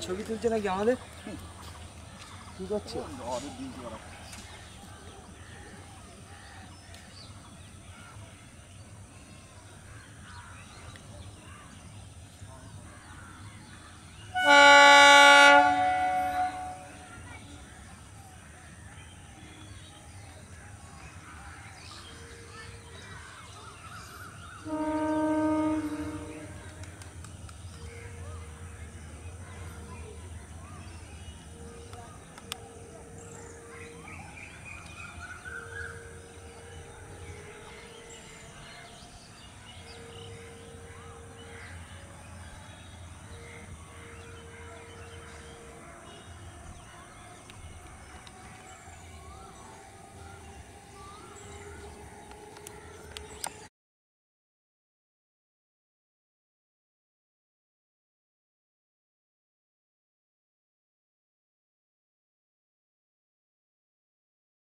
ছবি তুলছে নাকি আমাদের? কি করছে?